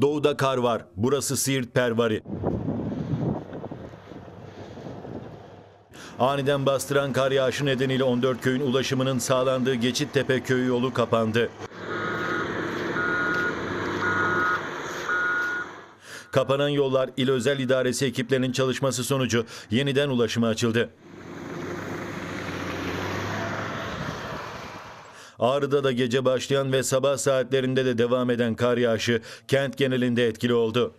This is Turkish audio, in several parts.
Doğuda kar var. Burası Siirt Pervari. Aniden bastıran kar yağışı nedeniyle 14 köyün ulaşımının sağlandığı Geçittepe köyü yolu kapandı. Kapanan yollar İl Özel İdaresi ekiplerinin çalışması sonucu yeniden ulaşıma açıldı. Ağrı'da da gece başlayan ve sabah saatlerinde de devam eden kar yağışı kent genelinde etkili oldu.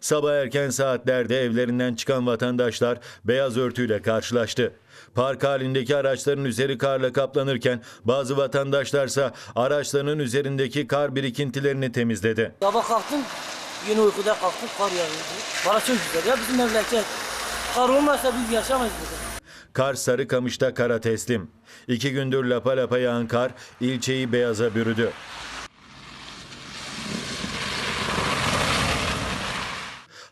Sabah erken saatlerde evlerinden çıkan vatandaşlar beyaz örtüyle karşılaştı. Park halindeki araçların üzeri karla kaplanırken bazı vatandaşlarsa araçlarının üzerindeki kar birikintilerini temizledi. Sabah kalktım, yine uykuda kalktım, kar yağıyordu. Bana çok güzel ya bizim memleket. Kar olmazsa biz yaşamayız burada. Kar Sarıkamış'ta kara teslim. İki gündür lapa lapa yağan kar ilçeyi beyaza bürüdü.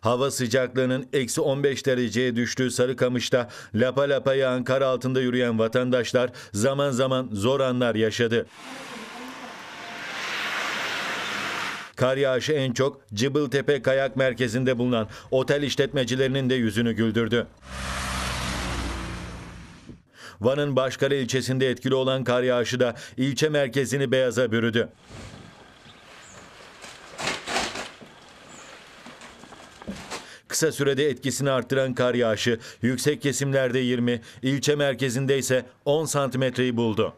Hava sıcaklığının eksi 15 dereceye düştüğü Sarıkamış'ta lapa lapa yağan kar altında yürüyen vatandaşlar zaman zaman zor anlar yaşadı. Kar yağışı en çok Cıbıltepe Kayak Merkezi'nde bulunan otel işletmecilerinin de yüzünü güldürdü. Van'ın Başkale ilçesinde etkili olan kar yağışı da ilçe merkezini beyaza bürüdü. Kısa sürede etkisini arttıran kar yağışı yüksek kesimlerde 20, ilçe merkezinde ise 10 santimetreyi buldu.